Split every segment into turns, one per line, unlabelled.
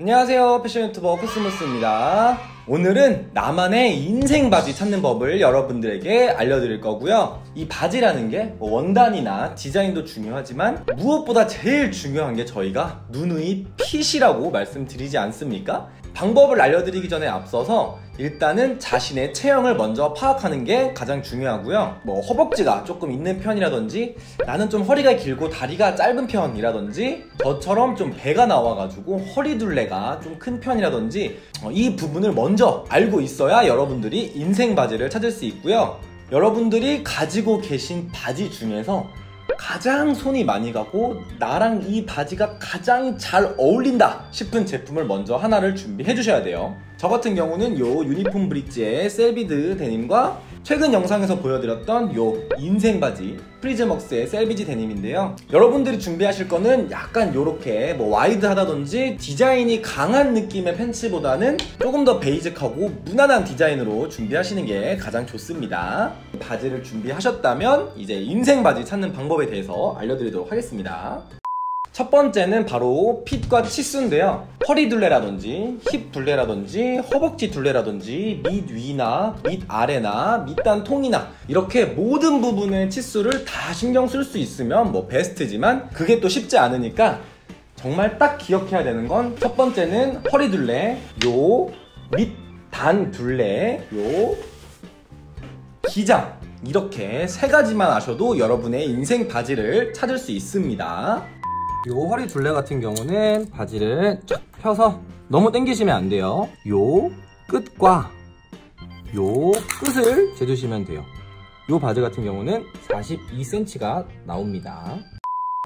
안녕하세요 패션 유튜버 코스모스입니다 오늘은 나만의 인생 바지 찾는 법을 여러분들에게 알려드릴 거고요 이 바지라는 게뭐 원단이나 디자인도 중요하지만 무엇보다 제일 중요한 게 저희가 누누이 fit이라고 말씀드리지 않습니까? 방법을 알려드리기 전에 앞서서 일단은 자신의 체형을 먼저 파악하는 게 가장 중요하고요. 뭐 허벅지가 조금 있는 편이라든지 나는 좀 허리가 길고 다리가 짧은 편이라든지 저처럼 좀 배가 나와가지고 허리 둘레가 좀 큰 편이라든지 어, 이 부분을 먼저 알고 있어야 여러분들이 인생 바지를 찾을 수 있고요. 여러분들이 가지고 계신 바지 중에서 가장 손이 많이 가고 나랑 이 바지가 가장 잘 어울린다 싶은 제품을 먼저 하나를 준비해 주셔야 돼요. 저 같은 경우는 요 유니폼 브릿지의 selvedge 데님과 최근 영상에서 보여드렸던 요 인생 바지 프리즘웍스의 selvedge 데님인데요. 여러분들이 준비하실 거는 약간 요렇게 뭐 wide하다든지 디자인이 강한 느낌의 팬츠보다는 조금 더 basic하고 무난한 디자인으로 준비하시는 게 가장 좋습니다. 바지를 준비하셨다면 이제 인생 바지 찾는 방법에 대해서 알려드리도록 하겠습니다 첫 번째는 바로 핏과 치수인데요. 허리 둘레라든지 힙 둘레라든지 허벅지 둘레라든지 밑 위나 밑 아래나 밑단 통이나 이렇게 모든 부분의 치수를 다 신경 쓸 수 있으면 뭐 베스트지만 그게 또 쉽지 않으니까 정말 딱 기억해야 되는 건 첫 번째는 허리 둘레, 요 밑단 둘레, 요 기장 이렇게 세 가지만 아셔도 여러분의 인생 바지를 찾을 수 있습니다. 요 허리 둘레 같은 경우는 바지를 쫙 펴서 너무 당기시면 안 돼요. 요 끝과 요 끝을 재주시면 돼요. 요 바지 같은 경우는 42cm가 나옵니다.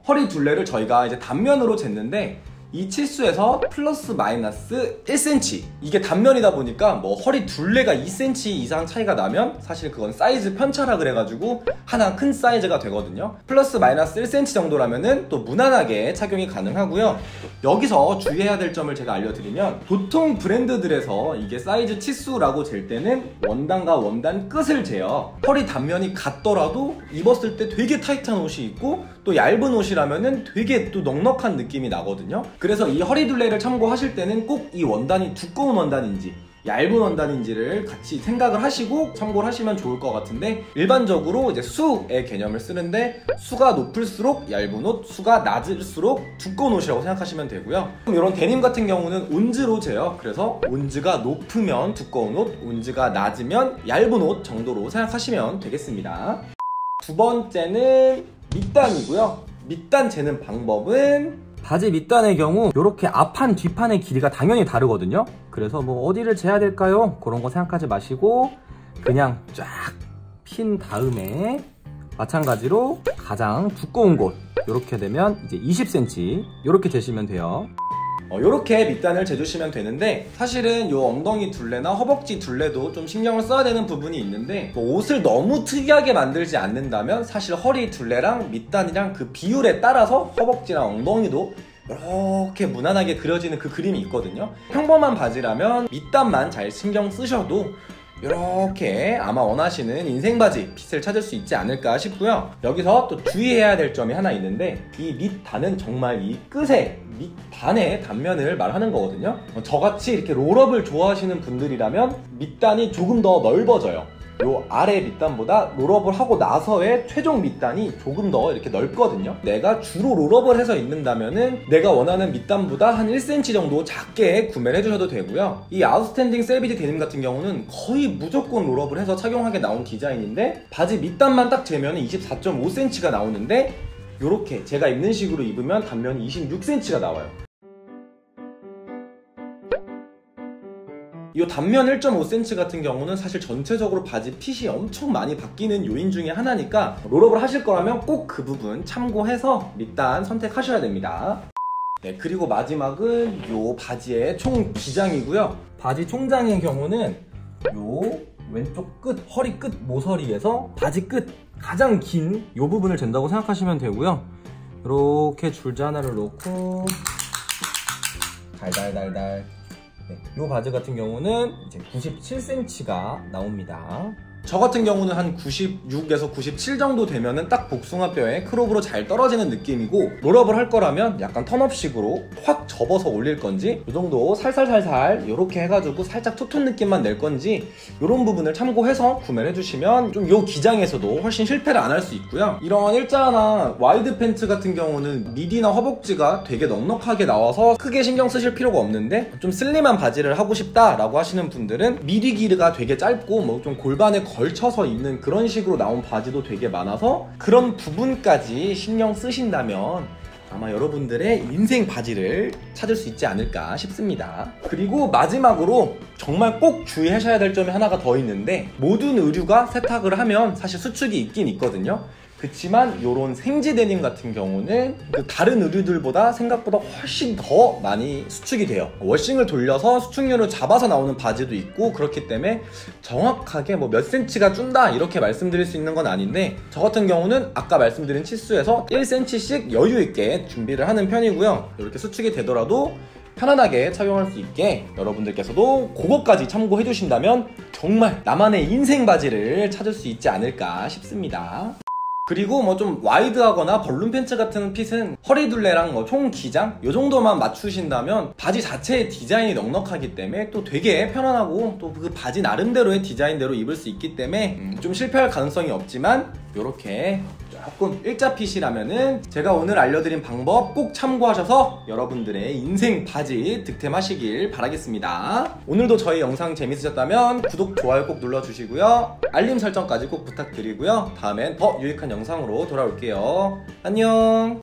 허리 둘레를 저희가 이제 단면으로 쟀는데 이 치수에서 플러스 마이너스 1cm 이게 단면이다 보니까 뭐 허리 둘레가 2cm 이상 차이가 나면 사실 그건 사이즈 편차라 그래가지고 하나 큰 사이즈가 되거든요. 플러스 마이너스 1cm 정도라면은 또 무난하게 착용이 가능하고요. 여기서 주의해야 될 점을 제가 알려드리면 보통 브랜드들에서 이게 사이즈 치수라고 잴 때는 원단과 원단 끝을 재요. 허리 단면이 같더라도 입었을 때 되게 타이트한 옷이 있고 또 얇은 옷이라면은 되게 또 넉넉한 느낌이 나거든요 그래서 이 허리 둘레를 참고하실 때는 꼭 이 원단이 두꺼운 원단인지 얇은 원단인지를 같이 생각을 하시고 참고를 하시면 좋을 것 같은데 일반적으로 이제 수의 개념을 쓰는데 수가 높을수록 얇은 옷, 수가 낮을수록 두꺼운 옷이라고 생각하시면 되고요. 이런 데님 같은 경우는 온즈로 재요. 그래서 온즈가 높으면 두꺼운 옷, 온즈가 낮으면 얇은 옷 정도로 생각하시면 되겠습니다. 두 번째는 밑단이고요. 밑단 재는 방법은 바지 밑단의 경우 이렇게 앞판 뒷판의 길이가 당연히 다르거든요 그래서 뭐 어디를 재야 될까요? 그런 거 생각하지 마시고 그냥 쫙 핀 다음에 마찬가지로 가장 두꺼운 곳 이렇게 되면 이제 20cm 이렇게 재시면 돼요 어, 이렇게 밑단을 재주시면 되는데 사실은 요 엉덩이 둘레나 허벅지 둘레도 좀 신경을 써야 되는 부분이 있는데 뭐 옷을 너무 특이하게 만들지 않는다면 사실 허리 둘레랑 밑단이랑 그 비율에 따라서 허벅지랑 엉덩이도 이렇게 무난하게 그려지는 그 그림이 있거든요. 평범한 바지라면 밑단만 잘 신경 쓰셔도 이렇게 아마 원하시는 인생 바지 fit을 찾을 수 있지 않을까 싶고요. 여기서 또 주의해야 될 점이 하나 있는데 이 밑단은 정말 이 끝에 밑단의 단면을 말하는 거거든요. 어, 저같이 이렇게 roll-up을 좋아하시는 분들이라면 밑단이 조금 더 넓어져요 요 아래 밑단보다 roll-up을 하고 나서의 최종 밑단이 조금 더 이렇게 넓거든요. 내가 주로 roll-up을 해서 입는다면은 내가 원하는 밑단보다 한 1cm 정도 작게 구매를 해주셔도 되고요. 이 아웃스탠딩 selvedge 데님 같은 경우는 거의 무조건 roll-up을 해서 착용하게 나온 디자인인데 바지 밑단만 딱 재면 24.5cm가 나오는데 이렇게 제가 입는 식으로 입으면 단면이 26cm가 나와요 이 단면 1.5cm 같은 경우는 사실 전체적으로 바지 핏이 엄청 많이 바뀌는 요인 중에 하나니까 롤업을 하실 거라면 꼭 그 부분 참고해서 밑단 선택하셔야 됩니다. 네 그리고 마지막은 요 바지의 총 기장이고요. 바지 총장의 경우는 요 왼쪽 끝 허리 끝 모서리에서 바지 끝 가장 긴요 부분을 잰다고 생각하시면 되고요. 이렇게 줄자 하나를 놓고 달달달달 네, 이 바지 같은 경우는 이제 97cm가 나옵니다. 저 같은 경우는 한 96에서 97 정도 되면은 딱 복숭아뼈에 크롭으로 잘 떨어지는 느낌이고 롤업을 할 거라면 약간 턴업식으로 확 접어서 올릴 건지 이 정도 살살살살 이렇게 해가지고 살짝 투톤 느낌만 낼 건지 이런 부분을 참고해서 구매를 해주시면 좀 요 기장에서도 훨씬 실패를 안 할 수 있고요. 이런 일자나 와이드 팬츠 같은 경우는 밑위나 허벅지가 되게 넉넉하게 나와서 크게 신경 쓰실 필요가 없는데 좀 슬림한 바지를 하고 싶다라고 하시는 분들은 밑위 길이가 되게 짧고 뭐 좀 골반에 걸쳐서 입는 그런 식으로 나온 바지도 되게 많아서 그런 부분까지 신경 쓰신다면 아마 여러분들의 인생 바지를 찾을 수 있지 않을까 싶습니다. 그리고 마지막으로 정말 꼭 주의하셔야 될 점이 하나가 더 있는데 모든 의류가 세탁을 하면 사실 수축이 있긴 있거든요. 그렇지만 이런 생지 데님 같은 경우는 그 다른 의류들보다 생각보다 훨씬 더 많이 수축이 돼요. 워싱을 돌려서 수축률을 잡아서 나오는 바지도 있고 그렇기 때문에 정확하게 뭐 몇 센치가 준다 이렇게 말씀드릴 수 있는 건 아닌데 저 같은 경우는 아까 말씀드린 치수에서 1cm씩 여유 있게 준비를 하는 편이고요. 이렇게 수축이 되더라도 편안하게 착용할 수 있게 여러분들께서도 그것까지 참고해 주신다면 정말 나만의 인생 바지를 찾을 수 있지 않을까 싶습니다. 그리고 뭐 좀 와이드하거나 벌룬 팬츠 같은 핏은 허리 둘레랑 뭐 총 기장? 요 정도만 맞추신다면 바지 자체의 디자인이 넉넉하기 때문에 또 되게 편안하고 또 그 바지 나름대로의 디자인대로 입을 수 있기 때문에 음, 좀 실패할 가능성이 없지만 요렇게 조금 일자 핏이라면은 제가 오늘 알려드린 방법 꼭 참고하셔서 여러분들의 인생 바지 득템하시길 바라겠습니다. 오늘도 저희 영상 재밌으셨다면 구독, 좋아요 꼭 눌러주시고요. 알림 설정까지 꼭 부탁드리고요. 다음엔 더 유익한 영상으로 돌아올게요. 안녕!